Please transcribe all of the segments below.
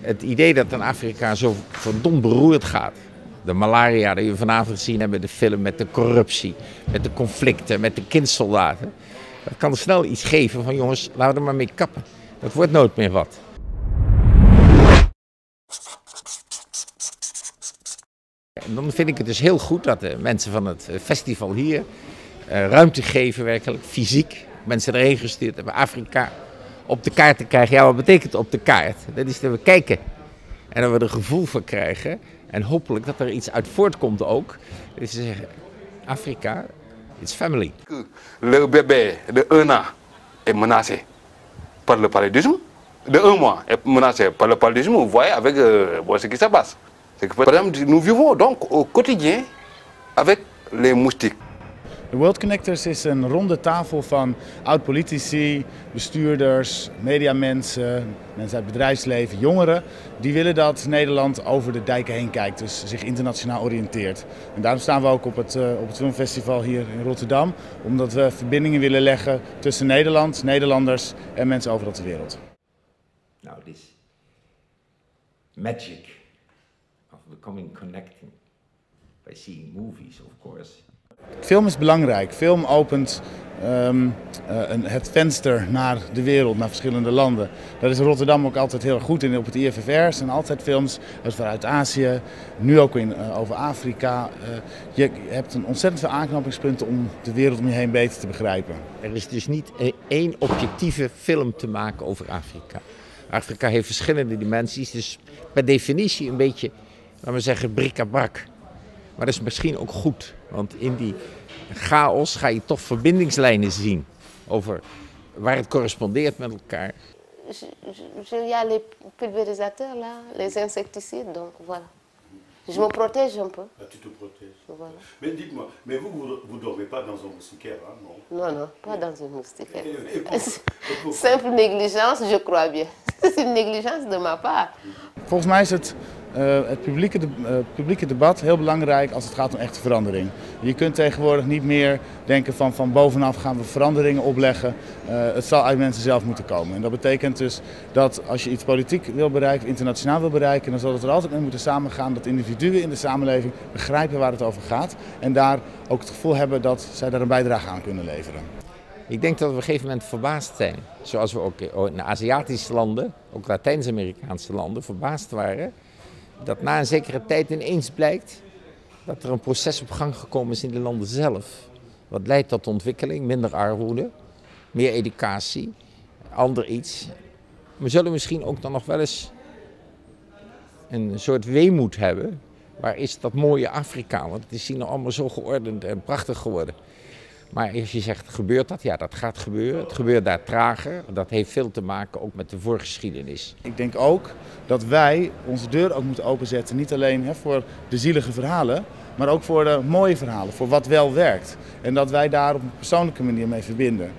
Het idee dat in Afrika zo verdomd beroerd gaat. De malaria die we vanavond gezien hebben in de film met de corruptie, met de conflicten, met de kindsoldaten. Dat kan snel iets geven van jongens, laten we er maar mee kappen. Dat wordt nooit meer wat. En dan vind ik het dus heel goed dat de mensen van het festival hier uh, ruimte geven, werkelijk fysiek. Mensen erheen gestuurd hebben, Afrika op de kaart te krijgen. Ja, wat betekent op de kaart? Dat is dat we kijken en dat we er gevoel voor krijgen. En hopelijk dat er iets uit voortkomt ook. Dus ze zeggen, Afrika, it's family. Le bébé de un an est menacé par le paludisme. De un mois est menacé par le paludisme. Vous voyez avec euh, ce qui se passe. Que, par exemple, nous vivons donc au quotidien avec les moustiques. De World Connectors is een ronde tafel van oud-politici, bestuurders, mediamensen, mensen uit het bedrijfsleven, jongeren. Die willen dat Nederland over de dijken heen kijkt, dus zich internationaal oriënteert. En daarom staan we ook op het, uh, op het filmfestival hier in Rotterdam. Omdat we verbindingen willen leggen tussen Nederland, Nederlanders en mensen overal ter wereld. Nou, this magic of becoming connecting by seeing movies, of course. Film is belangrijk. Film opent uh, een, het venster naar de wereld, naar verschillende landen. Daar is Rotterdam ook altijd heel goed in. Op het IFFR zijn altijd films vanuit Azië, nu ook in, uh, over Afrika. Uh, je hebt een ontzettend veel aanknopingspunten om de wereld om je heen beter te begrijpen. Er is dus niet één objectieve film te maken over Afrika. Afrika heeft verschillende dimensies, dus per definitie een beetje, laten we zeggen, bric-à-brac. Maar dat is misschien ook goed, want in die chaos ga je toch verbindingslijnen zien over waar het correspondeert met elkaar. Il y a les pulvérisateurs là, les insecticides, donc voilà. Je me protège un peu. Ah, tu te protèges. Voilà. Mais dites-moi, mais vous, vous ne dormez pas dans un moustiquaire, hein, non Non, non, pas dans un moustiquaire. Simple négligence, je crois bien. C'est une négligence de ma part. Volgens mij is het het publieke, de, uh, publieke, debat heel belangrijk als het gaat om echte verandering. Je kunt tegenwoordig niet meer denken van, van bovenaf gaan we veranderingen opleggen. Uh, het zal uit mensen zelf moeten komen. En dat betekent dus dat als je iets politiek wil bereiken, internationaal wil bereiken, dan zal het er altijd mee moeten samengaan dat individuen in de samenleving begrijpen waar het over gaat. En daar ook het gevoel hebben dat zij daar een bijdrage aan kunnen leveren. Ik denk dat we op een gegeven moment verbaasd zijn. Zoals we ook in Aziatische landen, ook Latijns-Amerikaanse landen, verbaasd waren dat na een zekere tijd ineens blijkt dat er een proces op gang gekomen is in de landen zelf. Wat leidt tot ontwikkeling, minder armoede, meer educatie, ander iets. We zullen misschien ook dan nog wel eens een soort weemoed hebben. Waar is dat mooie Afrika? Want het is hier nou allemaal zo geordend en prachtig geworden. Maar als je zegt, gebeurt dat? Ja, dat gaat gebeuren. Het gebeurt daar trager. Dat heeft veel te maken ook met de voorgeschiedenis. Ik denk ook dat wij onze deur ook moeten openzetten. Niet alleen hè, voor de zielige verhalen, maar ook voor de mooie verhalen. Voor wat wel werkt. En dat wij daar op een persoonlijke manier mee verbinden.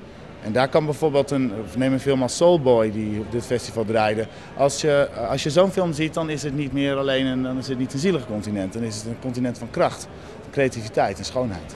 En daar kan bijvoorbeeld een, neem een film als Soulboy die op dit festival draaide. Als je, als je zo'n film ziet, dan is het niet meer alleen een, dan is het niet een zielig continent. Dan is het een continent van kracht, van creativiteit en schoonheid.